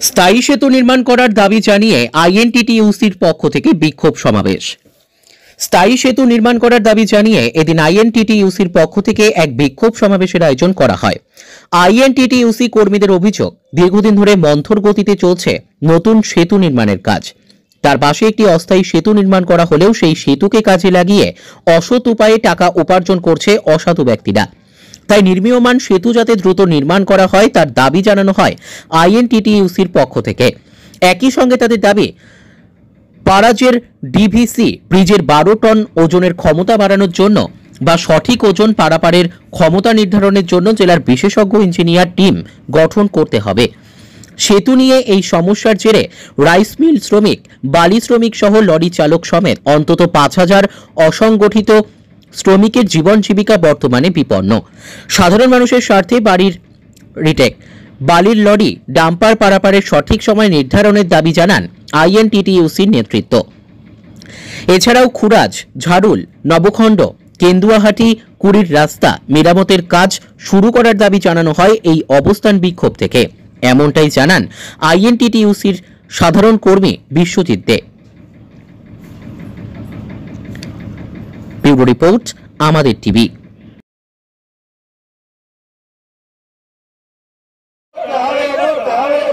স্থায়ী সেতু নির্মাণ করার দাবি জানিয়ে আইএনটিটিইউসির পক্ষ থেকে বিক্ষোভ সমাবেশ। স্থায়ী সেতু নির্মাণ করার দাবি জানিয়ে এদিন আইএনটিটিইউসির পক্ষ থেকে এক বিক্ষোভ সমাবেশের আয়োজন করা হয়। আইএনটিটিইউসি কর্মীদের অভিযোগ, দীর্ঘদিন ধরে মন্থর গতিতে চলছে নতুন সেতু নির্মাণের কাজ। তার পাশে একটি অস্থায়ী সেতু নির্মাণ করা হলেও সেই সেতুকে কাজে লাগিয়ে অসৎ উপায়ে টাকা উপার্জন করছে অসাধু ব্যক্তিরা। তাই নির্মীয়মান সেতু যাতে দ্রুত নির্মাণ করা হয়, তার দাবি জানানো হয় আইএনটিটিইউসির পক্ষ থেকে। একই সঙ্গে তাদের দাবি, পারাজের ডিভিসি ব্রিজের বারো টন ওজনের ক্ষমতা বাড়ানোর জন্য বা সঠিক ওজন পারাপারের ক্ষমতা নির্ধারণের জন্য জেলার বিশেষজ্ঞ ইঞ্জিনিয়ার টিম গঠন করতে হবে। সেতু নিয়ে এই সমস্যার জেরে রাইস মিল শ্রমিক, বালি শ্রমিক সহ লরি চালক সমেত অন্তত পাঁচ হাজার অসংগঠিত শ্রমিকের জীবন জীবিকা বর্তমানে বিপন্ন। সাধারণ মানুষের স্বার্থে বাড়ির রিটেক। বালির লরি ডাম্পার পারাপারের সঠিক সময় নির্ধারণের দাবি জানান আইএনটিটিইউসির নেতৃত্ব। এছাড়াও খুরাজ, ঝাড়ুল, নবখণ্ড, কেন্দুয়াহাটি, কুড়ির রাস্তা মেরামতের কাজ শুরু করার দাবি জানানো হয় এই অবস্থান বিক্ষোভ থেকে। এমনটাই জানান আইএনটিটিইউসির সাধারণ কর্মী বিশ্বজিৎ দে। ব্যুরো রিপোর্ট আমাদের টিভি।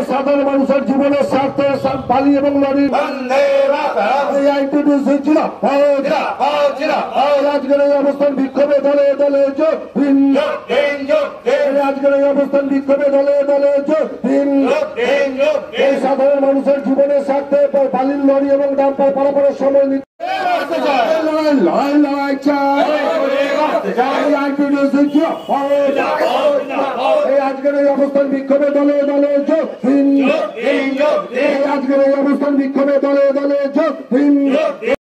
সাধারণ মানুষের জীবনের স্বার্থে সব বালি এবং লরি বন্দে মাতরম। এই আইনটি ছিল। জিরা হাও জিরা আজকের এই অবস্থান বিক্ষোভে দলে দলে এই আজকের এই অবস্থান বিক্ষোভে দলে দলে যোগ দিন যোগ দিন যোগ এই সাধারণ মানুষের জীবনের স্বার্থে বালির লরি এবং ডাম্পার পারাপারের সময় নিতে মারতে চায় লড়াই লড়াই লড়াই চাই মারতে চায় এই আইনটি ছিল এই আজকের এই অবস্থান বিক্ষোভে দলে দলে যোগ দিন যোগ দিন যোগ দিন এই আজকের এই অবস্থান বিক্ষোভে দলে দলে যোগ দিন যোগ দিন